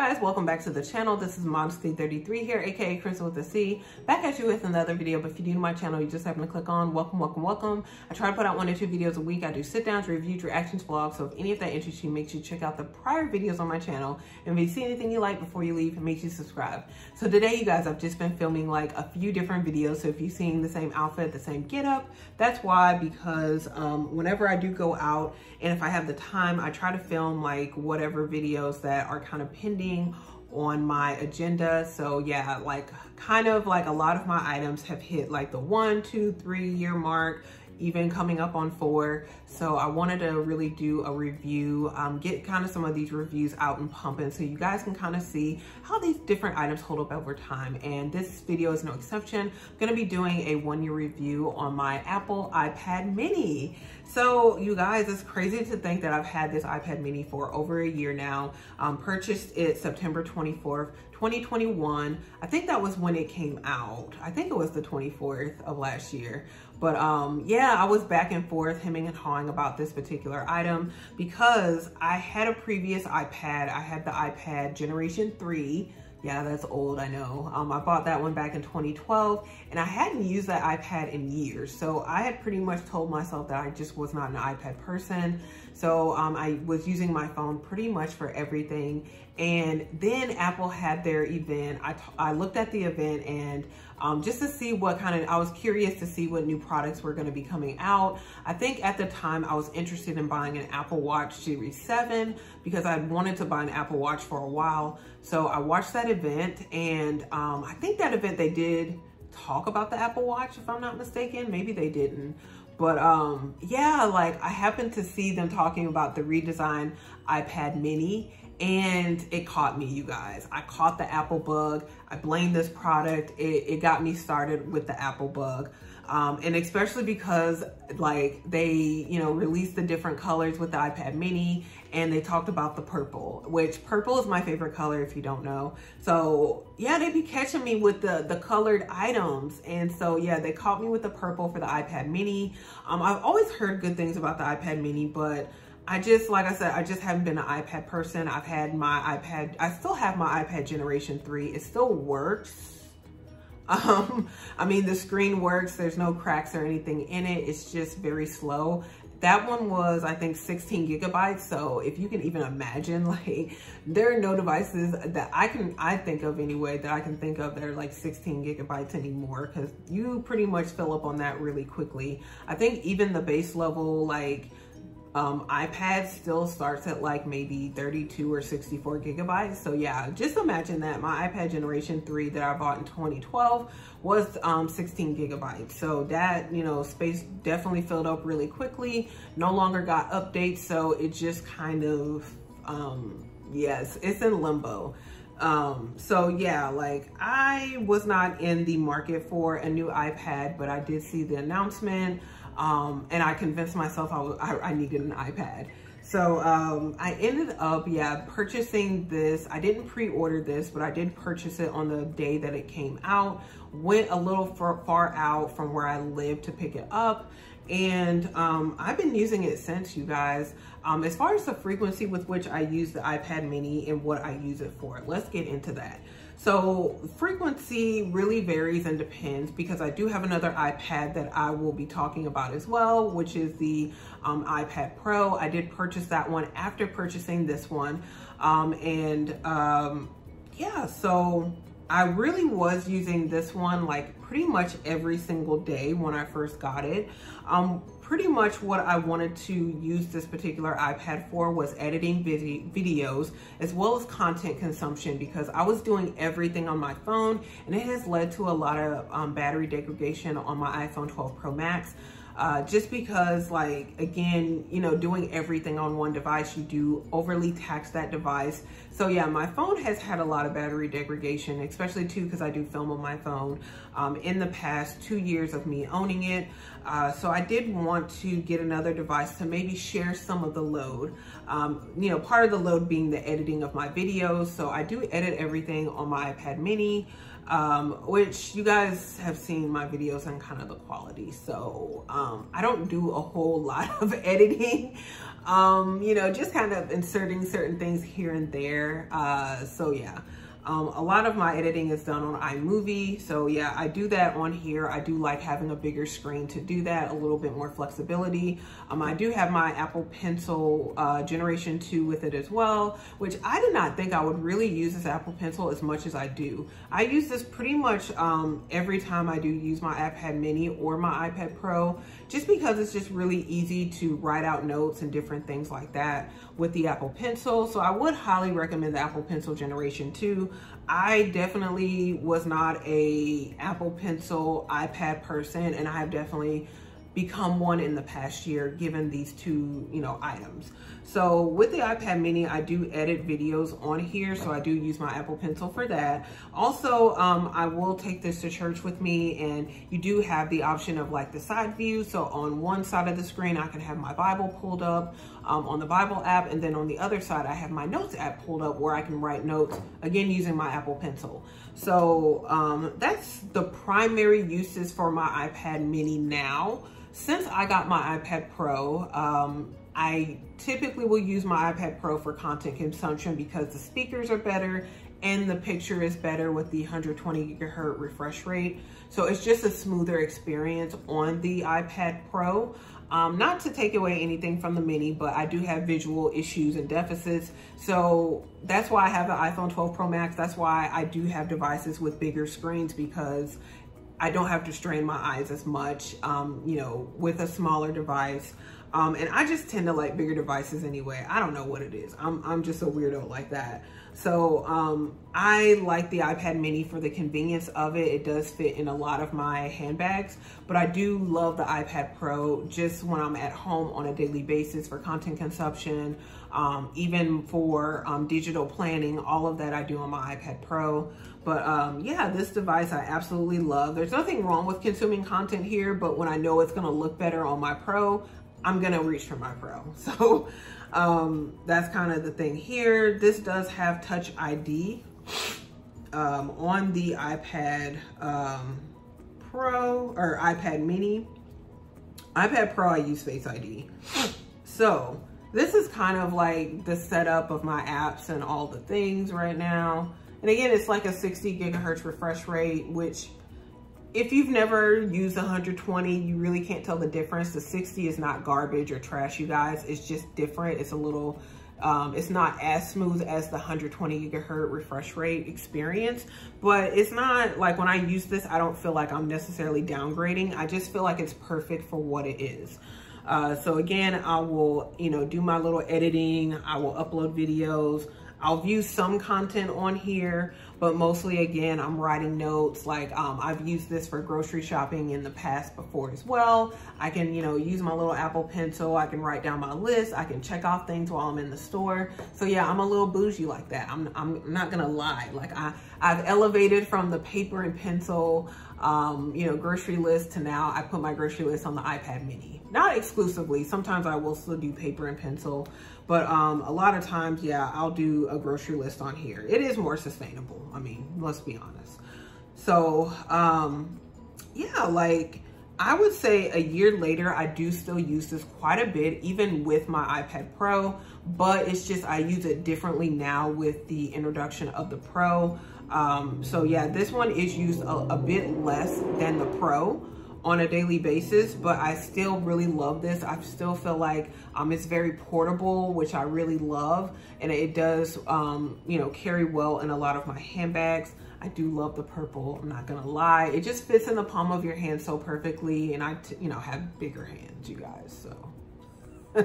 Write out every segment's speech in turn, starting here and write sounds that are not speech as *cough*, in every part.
guys, welcome back to the channel. This is Modesty33 here, aka Crystal with a C. Back at you with another video, but if you're new to my channel, you just happen to click on welcome, welcome, welcome. I try to put out one or two videos a week. I do sit downs, reviews, reactions, vlogs. So if any of that interests you, make sure you check out the prior videos on my channel. And if you see anything you like before you leave, make sure you subscribe. So today, you guys, I've just been filming like a few different videos. So if you're seeing the same outfit, the same get up, that's why, because um, whenever I do go out and if I have the time, I try to film like whatever videos that are kind of pending on my agenda. So yeah, like kind of like a lot of my items have hit like the one, two, three year mark even coming up on four. So I wanted to really do a review, um, get kind of some of these reviews out and pumping so you guys can kind of see how these different items hold up over time. And this video is no exception. I'm gonna be doing a one year review on my Apple iPad mini. So you guys, it's crazy to think that I've had this iPad mini for over a year now. Um, purchased it September 24th, 2021. I think that was when it came out. I think it was the 24th of last year. But um, yeah, I was back and forth hemming and hawing about this particular item because I had a previous iPad. I had the iPad Generation 3 yeah, that's old, I know. Um, I bought that one back in 2012 and I hadn't used that iPad in years. So I had pretty much told myself that I just was not an iPad person. So um, I was using my phone pretty much for everything. And then Apple had their event. I, I looked at the event and um, just to see what kind of, I was curious to see what new products were gonna be coming out. I think at the time I was interested in buying an Apple Watch Series 7 because I wanted to buy an Apple Watch for a while. So I watched that event and um, I think that event they did talk about the Apple Watch if I'm not mistaken. Maybe they didn't. But um, yeah, like I happened to see them talking about the redesigned iPad mini and it caught me, you guys. I caught the Apple bug. I blame this product. It, it got me started with the Apple bug. Um, and especially because like they, you know, released the different colors with the iPad mini and they talked about the purple, which purple is my favorite color if you don't know. So yeah, they be catching me with the, the colored items. And so yeah, they caught me with the purple for the iPad mini. Um, I've always heard good things about the iPad mini, but I just, like I said, I just haven't been an iPad person. I've had my iPad, I still have my iPad generation three. It still works *laughs* Um, I mean, the screen works. There's no cracks or anything in it. It's just very slow. That one was, I think, 16 gigabytes. So if you can even imagine, *laughs* like, there are no devices that I can, I think of anyway, that I can think of that are like 16 gigabytes anymore because you pretty much fill up on that really quickly. I think even the base level, like, um, iPad still starts at like maybe 32 or 64 gigabytes. So yeah, just imagine that my iPad generation three that I bought in 2012 was um, 16 gigabytes. So that, you know, space definitely filled up really quickly, no longer got updates. So it just kind of, um, yes, it's in limbo. Um, so yeah, like I was not in the market for a new iPad, but I did see the announcement. Um, and I convinced myself I, I, I needed an iPad. So um, I ended up, yeah, purchasing this. I didn't pre-order this, but I did purchase it on the day that it came out. Went a little far, far out from where I live to pick it up. And um, I've been using it since, you guys. Um, as far as the frequency with which I use the iPad mini and what I use it for, let's get into that. So frequency really varies and depends because I do have another iPad that I will be talking about as well, which is the um, iPad Pro. I did purchase that one after purchasing this one. Um, and um, yeah, so I really was using this one like pretty much every single day when I first got it. Um, pretty much what I wanted to use this particular iPad for was editing vid videos as well as content consumption because I was doing everything on my phone and it has led to a lot of um, battery degradation on my iPhone 12 Pro Max. Uh, just because like, again, you know, doing everything on one device, you do overly tax that device. So yeah, my phone has had a lot of battery degradation, especially too, because I do film on my phone um, in the past two years of me owning it. Uh, so I did want to get another device to maybe share some of the load. Um, you know, part of the load being the editing of my videos. So I do edit everything on my iPad mini um, which you guys have seen my videos and kind of the quality. So, um, I don't do a whole *laughs* lot of editing. Um, you know, just kind of inserting certain things here and there. Uh, so yeah. Um, a lot of my editing is done on iMovie. So yeah, I do that on here. I do like having a bigger screen to do that, a little bit more flexibility. Um, I do have my Apple Pencil uh, Generation 2 with it as well, which I did not think I would really use this Apple Pencil as much as I do. I use this pretty much um, every time I do use my iPad mini or my iPad Pro, just because it's just really easy to write out notes and different things like that with the Apple Pencil. So I would highly recommend the Apple Pencil Generation 2. I definitely was not a Apple Pencil iPad person and I have definitely become one in the past year given these two, you know, items. So with the iPad mini, I do edit videos on here. So I do use my Apple Pencil for that. Also, um, I will take this to church with me and you do have the option of like the side view. So on one side of the screen, I can have my Bible pulled up um, on the Bible app. And then on the other side, I have my notes app pulled up where I can write notes, again, using my Apple Pencil. So um, that's the primary uses for my iPad mini now. Since I got my iPad Pro, um, I typically will use my iPad Pro for content consumption because the speakers are better and the picture is better with the 120 gigahertz refresh rate. So it's just a smoother experience on the iPad Pro. Um, not to take away anything from the mini, but I do have visual issues and deficits. So that's why I have the iPhone 12 Pro Max. That's why I do have devices with bigger screens because I don't have to strain my eyes as much, um, you know, with a smaller device. Um, and I just tend to like bigger devices anyway. I don't know what it is. I'm, I'm just a weirdo like that. So um, I like the iPad mini for the convenience of it. It does fit in a lot of my handbags, but I do love the iPad Pro just when I'm at home on a daily basis for content consumption, um, even for um, digital planning, all of that I do on my iPad Pro. But um, yeah, this device I absolutely love. There's nothing wrong with consuming content here, but when I know it's gonna look better on my Pro, I'm gonna reach for my Pro. *laughs* So um, that's kind of the thing here. This does have Touch ID um, on the iPad um, Pro or iPad Mini. iPad Pro, I use Face ID. So this is kind of like the setup of my apps and all the things right now. And again, it's like a 60 gigahertz refresh rate, which if you've never used 120, you really can't tell the difference. The 60 is not garbage or trash, you guys. It's just different. It's a little, um, it's not as smooth as the 120 gigahertz refresh rate experience, but it's not like when I use this, I don't feel like I'm necessarily downgrading. I just feel like it's perfect for what it is. Uh, so again, I will, you know, do my little editing. I will upload videos. I'll view some content on here, but mostly again, I'm writing notes. Like um, I've used this for grocery shopping in the past before as well. I can, you know, use my little Apple pencil. I can write down my list. I can check off things while I'm in the store. So yeah, I'm a little bougie like that. I'm, I'm not gonna lie. Like I, I've elevated from the paper and pencil, um, you know, grocery list to now I put my grocery list on the iPad mini. Not exclusively, sometimes I will still do paper and pencil, but um, a lot of times, yeah, I'll do a grocery list on here. It is more sustainable. I mean, let's be honest. So, um, yeah, like I would say a year later, I do still use this quite a bit, even with my iPad Pro, but it's just I use it differently now with the introduction of the Pro. Um, so yeah, this one is used a, a bit less than the Pro on a daily basis, but I still really love this. I still feel like um, it's very portable, which I really love. And it does, um, you know, carry well in a lot of my handbags. I do love the purple, I'm not gonna lie. It just fits in the palm of your hand so perfectly. And I, you know, have bigger hands, you guys, so. *laughs*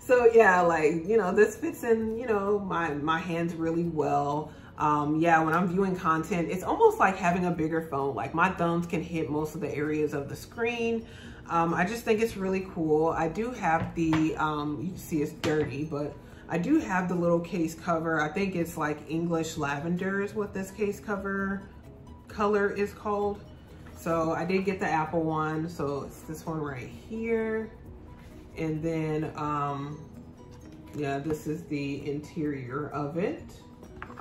so yeah, like, you know, this fits in, you know, my, my hands really well um, yeah, when I'm viewing content, it's almost like having a bigger phone. Like my thumbs can hit most of the areas of the screen. Um, I just think it's really cool. I do have the, um, you can see it's dirty, but I do have the little case cover. I think it's like English lavender is what this case cover color is called. So I did get the Apple one. So it's this one right here. And then, um, yeah, this is the interior of it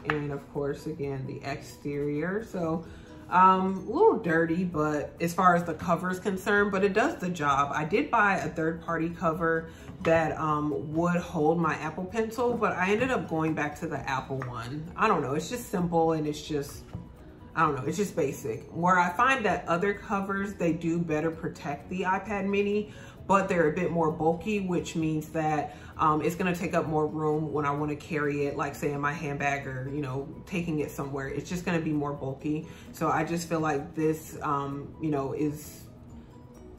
and of course again the exterior so Um, a little dirty, but as far as the cover is concerned, but it does the job. I did buy a third party cover that um, would hold my Apple Pencil, but I ended up going back to the Apple one. I don't know, it's just simple and it's just, I don't know, it's just basic. Where I find that other covers, they do better protect the iPad mini, but they're a bit more bulky, which means that um, it's gonna take up more room when I wanna carry it, like say in my handbag or, you know, taking it somewhere. It's just gonna be more bulky. So I just feel like this, um, you know, is,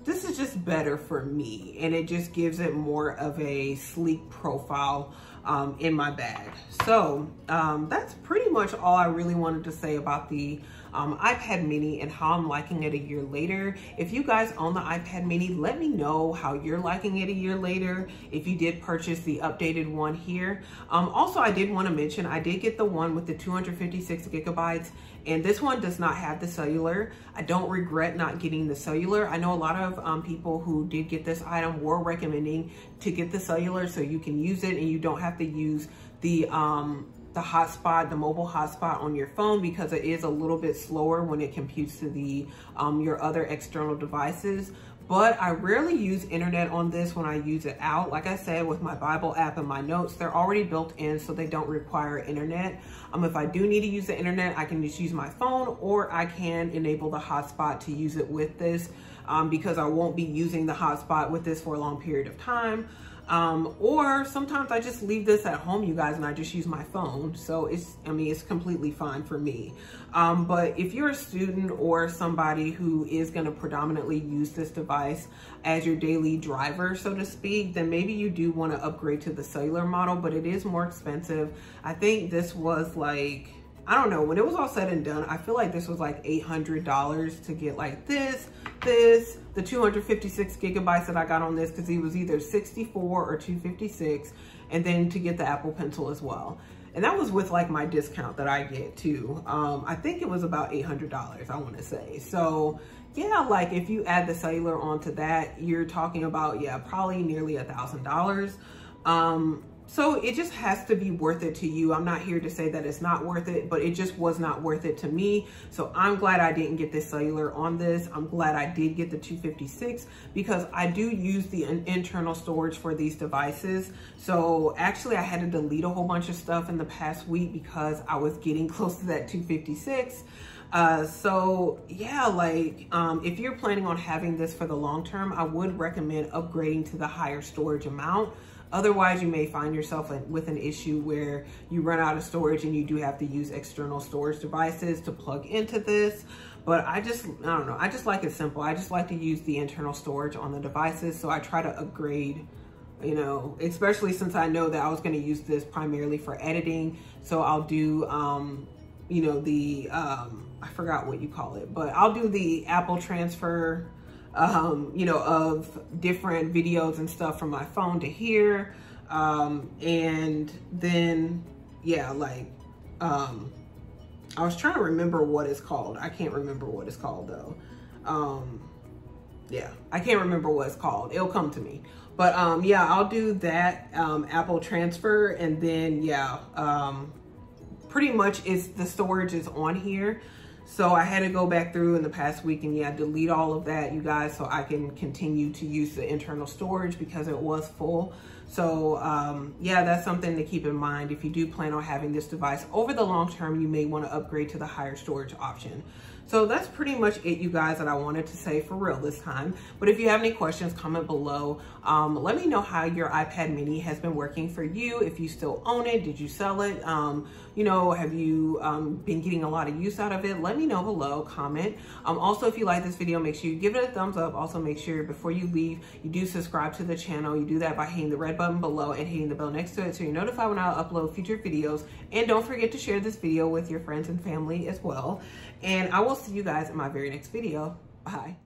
this is just better for me. And it just gives it more of a sleek profile um, in my bag. So um, that's pretty much all I really wanted to say about the um, iPad mini and how I'm liking it a year later. If you guys own the iPad mini, let me know how you're liking it a year later. If you did purchase the updated one here. Um, also, I did want to mention, I did get the one with the 256 gigabytes and this one does not have the cellular. I don't regret not getting the cellular. I know a lot of um, people who did get this item were recommending to get the cellular so you can use it and you don't have to use the um, the hotspot, the mobile hotspot on your phone because it is a little bit slower when it computes to the um, your other external devices. But I rarely use internet on this when I use it out. Like I said, with my Bible app and my notes, they're already built in so they don't require internet. Um, if I do need to use the internet, I can just use my phone or I can enable the hotspot to use it with this um, because I won't be using the hotspot with this for a long period of time. Um, or sometimes I just leave this at home, you guys, and I just use my phone. So it's, I mean, it's completely fine for me. Um, but if you're a student or somebody who is going to predominantly use this device as your daily driver, so to speak, then maybe you do want to upgrade to the cellular model, but it is more expensive. I think this was like, I don't know, when it was all said and done, I feel like this was like $800 to get like this, this, the 256 gigabytes that I got on this because it was either 64 or 256 and then to get the Apple Pencil as well. And that was with like my discount that I get too. Um, I think it was about $800, I wanna say. So yeah, like if you add the cellular onto that, you're talking about, yeah, probably nearly a $1,000. Um, so it just has to be worth it to you. I'm not here to say that it's not worth it, but it just was not worth it to me. So I'm glad I didn't get this cellular on this. I'm glad I did get the 256 because I do use the internal storage for these devices. So actually I had to delete a whole bunch of stuff in the past week because I was getting *laughs* close to that 256. Uh, so yeah, like um, if you're planning on having this for the long term, I would recommend upgrading to the higher storage amount Otherwise, you may find yourself with an issue where you run out of storage and you do have to use external storage devices to plug into this. But I just, I don't know, I just like it simple. I just like to use the internal storage on the devices. So I try to upgrade, you know, especially since I know that I was gonna use this primarily for editing. So I'll do, um, you know, the, um, I forgot what you call it, but I'll do the Apple transfer um, you know, of different videos and stuff from my phone to here. Um, and then, yeah, like, um, I was trying to remember what it's called. I can't remember what it's called though. Um, yeah, I can't remember what it's called. It'll come to me. But um, yeah, I'll do that um, Apple transfer and then yeah, um, pretty much it's the storage is on here. So I had to go back through in the past week and yeah, delete all of that, you guys, so I can continue to use the internal storage because it was full. So um, yeah, that's something to keep in mind. If you do plan on having this device over the long term, you may wanna upgrade to the higher storage option. So that's pretty much it, you guys, that I wanted to say for real this time. But if you have any questions, comment below. Um, let me know how your iPad mini has been working for you. If you still own it, did you sell it? Um, you know, have you um, been getting a lot of use out of it? Let me know below, comment. Um, also, if you like this video, make sure you give it a thumbs up. Also, make sure before you leave, you do subscribe to the channel. You do that by hitting the red button below and hitting the bell next to it so you're notified when I upload future videos. And don't forget to share this video with your friends and family as well. And I will see you guys in my very next video. Bye.